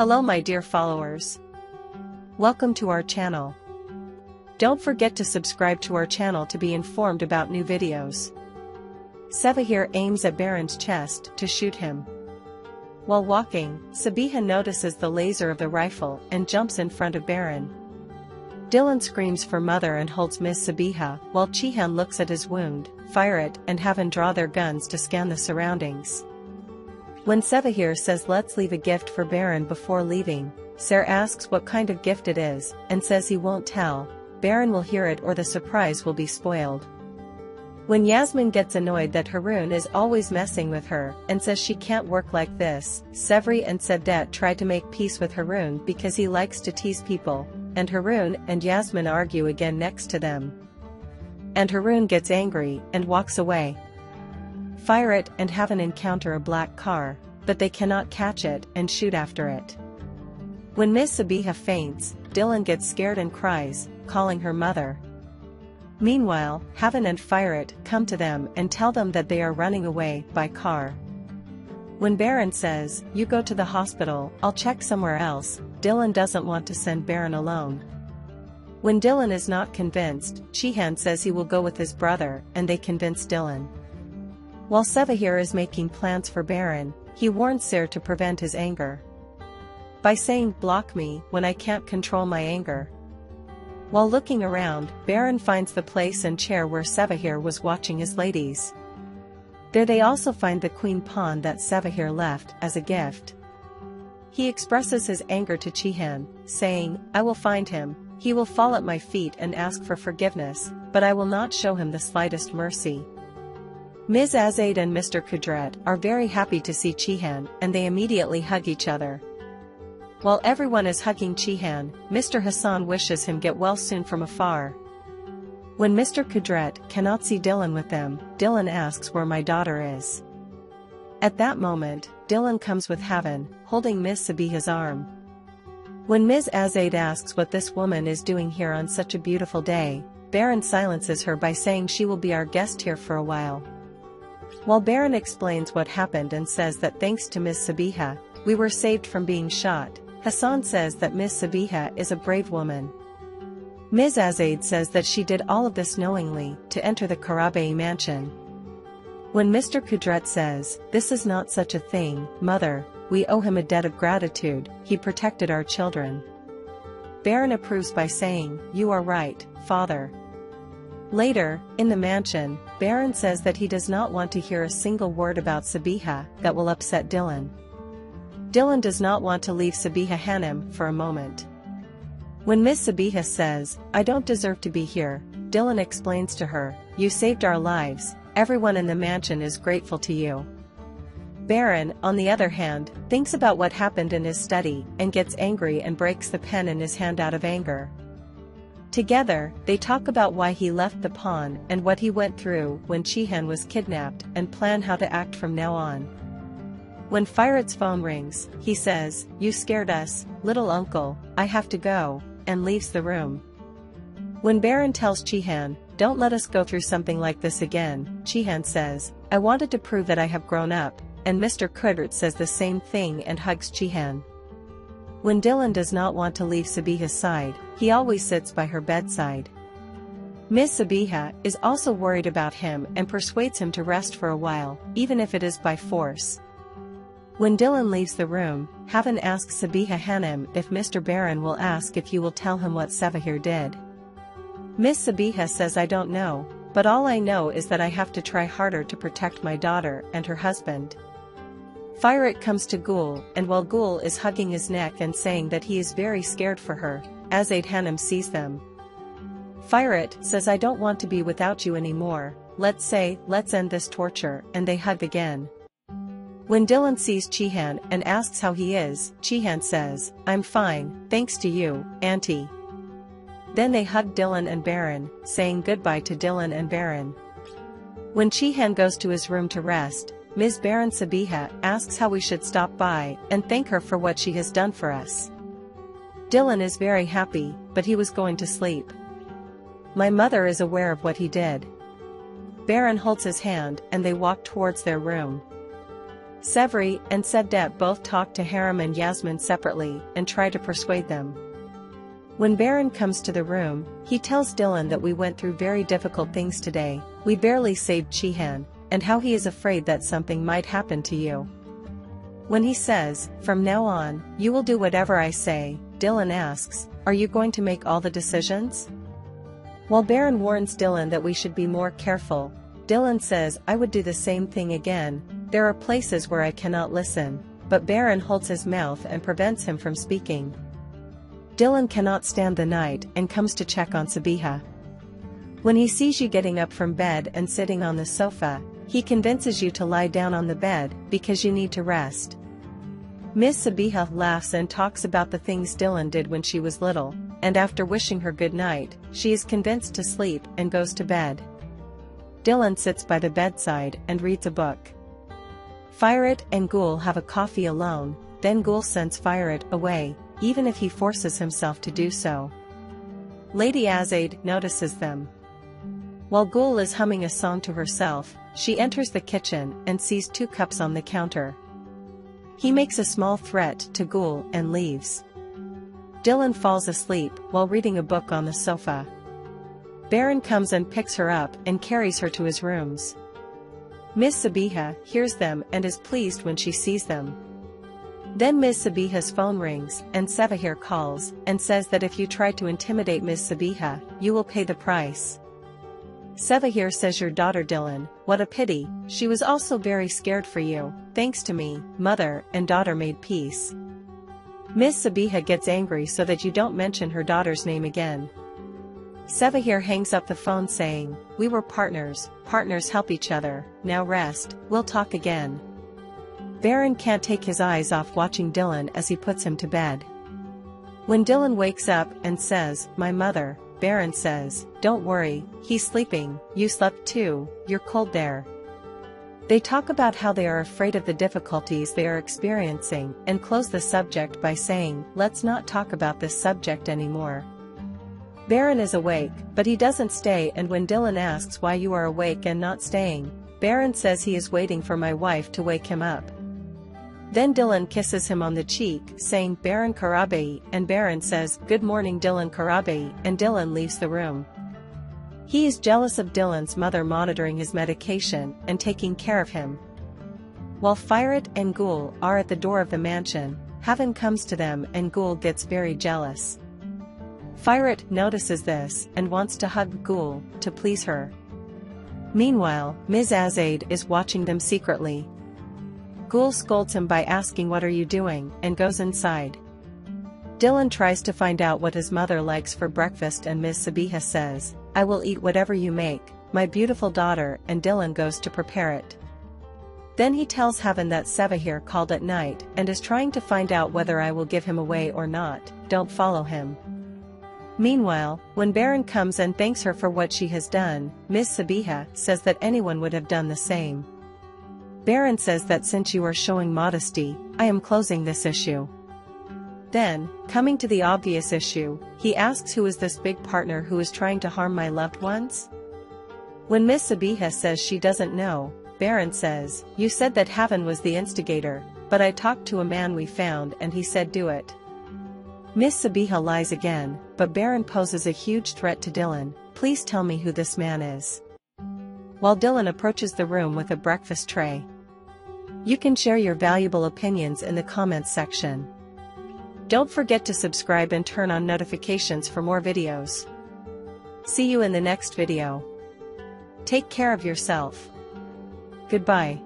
Hello my dear followers. Welcome to our channel. Don't forget to subscribe to our channel to be informed about new videos. Sevahir aims at Baran's chest to shoot him. While walking, Sabiha notices the laser of the rifle and jumps in front of Baran. Dilan screams for mother and holds Miss Sabiha while Chihan looks at his wound, fire it and have him draw their guns to scan the surroundings. When Sevahir says let's leave a gift for Baran before leaving, Ser asks what kind of gift it is, and says he won't tell, Baran will hear it or the surprise will be spoiled. When Yasmin gets annoyed that Harun is always messing with her and says she can't work like this, Sevri and Sevdet try to make peace with Harun because he likes to tease people, and Harun and Yasmin argue again next to them. And Harun gets angry and walks away. Firat and Havan encounter a black car, but they cannot catch it and shoot after it. When Miss Sabiha faints, Dilan gets scared and cries, calling her mother. Meanwhile, Havan and Firat come to them and tell them that they are running away by car. When Baran says, you go to the hospital, I'll check somewhere else, Dilan doesn't want to send Baran alone. When Dilan is not convinced, Chihan says he will go with his brother and they convince Dilan. While Sevahir is making plans for Baran, he warns Ser to prevent his anger. By saying block me when I can't control my anger. While looking around, Baran finds the place and chair where Sevahir was watching his ladies. There they also find the queen pawn that Sevahir left as a gift. He expresses his anger to Chihan, saying, I will find him, he will fall at my feet and ask for forgiveness, but I will not show him the slightest mercy. Ms. Azaid and Mr. Kudret are very happy to see Chihan and they immediately hug each other. While everyone is hugging Chihan, Mr. Hassan wishes him get well soon from afar. When Mr. Kudret cannot see Dilan with them, Dilan asks where my daughter is. At that moment, Dilan comes with Havan, holding Miss Sabiha's arm. When Ms. Azaid asks what this woman is doing here on such a beautiful day, Baran silences her by saying she will be our guest here for a while. While Baran explains what happened and says that thanks to Miss Sabiha, we were saved from being shot, Hassan says that Miss Sabiha is a brave woman. Ms. Azaid says that she did all of this knowingly to enter the Karabey mansion. When Mr. Kudret says, this is not such a thing, mother, we owe him a debt of gratitude, he protected our children. Baran approves by saying, you are right, father. Later, in the mansion, Baran says that he does not want to hear a single word about Sabiha that will upset Dilan. Dilan does not want to leave Sabiha Hanım for a moment. When Miss Sabiha says, I don't deserve to be here, Dilan explains to her, you saved our lives, everyone in the mansion is grateful to you. Baran, on the other hand, thinks about what happened in his study and gets angry and breaks the pen in his hand out of anger. Together, they talk about why he left the pawn and what he went through when Chihan was kidnapped and plan how to act from now on. When Firat's phone rings, he says, You scared us, little uncle, I have to go, and leaves the room. When Baran tells Chihan, Don't let us go through something like this again, Chihan says, I wanted to prove that I have grown up, and Mr. Kudret says the same thing and hugs Chihan. When Dilan does not want to leave Sabiha's side, he always sits by her bedside. Miss Sabiha is also worried about him and persuades him to rest for a while, even if it is by force. When Dilan leaves the room, Havan asks Sabiha Hanım if Mr. Baran will ask if you will tell him what Sevahir did. Miss Sabiha says I don't know, but all I know is that I have to try harder to protect my daughter and her husband. Firat comes to Gul and while Gul is hugging his neck and saying that he is very scared for her, Azaid Hanım sees them. Firat says I don't want to be without you anymore, let's say, let's end this torture, and they hug again. When Dilan sees Chihan and asks how he is, Chihan says, I'm fine, thanks to you, Auntie. Then they hug Dilan and Baran, saying goodbye to Dilan and Baran. When Chihan goes to his room to rest, Ms. Baran Sabiha asks how we should stop by and thank her for what she has done for us. Dilan is very happy, but he was going to sleep. My mother is aware of what he did. Baran holds his hand and they walk towards their room. Severi and Sevdet both talk to Harun and Yasmin separately and try to persuade them. When Baran comes to the room, he tells Dilan that we went through very difficult things today, we barely saved Chihan, and how he is afraid that something might happen to you. When he says, from now on, you will do whatever I say, Dilan asks, are you going to make all the decisions? While Baran warns Dilan that we should be more careful, Dilan says I would do the same thing again, there are places where I cannot listen, but Baran holds his mouth and prevents him from speaking. Dilan cannot stand the night and comes to check on Sabiha. When he sees you getting up from bed and sitting on the sofa, he convinces you to lie down on the bed because you need to rest. Miss Sabiha laughs and talks about the things Dilan did when she was little, and after wishing her good night, she is convinced to sleep and goes to bed. Dilan sits by the bedside and reads a book. Firat and Gul have a coffee alone, then Gul sends Firat away, even if he forces himself to do so. Lady Azade notices them. While Gul is humming a song to herself, she enters the kitchen and sees two cups on the counter. He makes a small threat to Gul and leaves. Dilan falls asleep while reading a book on the sofa. Baran comes and picks her up and carries her to his rooms. Miss Sabiha hears them and is pleased when she sees them. Then Miss Sabiha's phone rings and Sevahir calls and says that if you try to intimidate Miss Sabiha, you will pay the price. Sevahir says your daughter Dilan, what a pity, she was also very scared for you, thanks to me, mother and daughter made peace. Miss Sabiha gets angry so that you don't mention her daughter's name again. Sevahir hangs up the phone saying, we were partners, partners help each other, now rest, we'll talk again. Baran can't take his eyes off watching Dilan as he puts him to bed. When Dilan wakes up and says, my mother, Baran says, don't worry, he's sleeping, you slept too, you're cold there. They talk about how they are afraid of the difficulties they are experiencing and close the subject by saying, let's not talk about this subject anymore. Baran is awake, but he doesn't stay and when Dilan asks why you are awake and not staying, Baran says he is waiting for my wife to wake him up. Then Dilan kisses him on the cheek, saying Baran Karabey, and Baran says, Good morning Dilan Karabey, and Dilan leaves the room. He is jealous of Dilan's mother monitoring his medication and taking care of him. While Firat and Gul are at the door of the mansion, Heaven comes to them and Gul gets very jealous. Firat notices this and wants to hug Gul to please her. Meanwhile, Ms. Azaid is watching them secretly. Gul scolds him by asking what are you doing and goes inside. Dilan tries to find out what his mother likes for breakfast and Ms. Sabiha says, I will eat whatever you make, my beautiful daughter and Dilan goes to prepare it. Then he tells Heaven that Sevahir called at night and is trying to find out whether I will give him away or not, don't follow him. Meanwhile, when Baran comes and thanks her for what she has done, Miss Sabiha says that anyone would have done the same. Baran says that since you are showing modesty, I am closing this issue. Then, coming to the obvious issue, he asks who is this big partner who is trying to harm my loved ones? When Miss Sabiha says she doesn't know, Baran says, you said that Haven was the instigator, but I talked to a man we found and he said do it. Miss Sabiha lies again, but Baran poses a huge threat to Dilan, please tell me who this man is. While Dilan approaches the room with a breakfast tray. You can share your valuable opinions in the comments section. Don't forget to subscribe and turn on notifications for more videos. See you in the next video. Take care of yourself. Goodbye.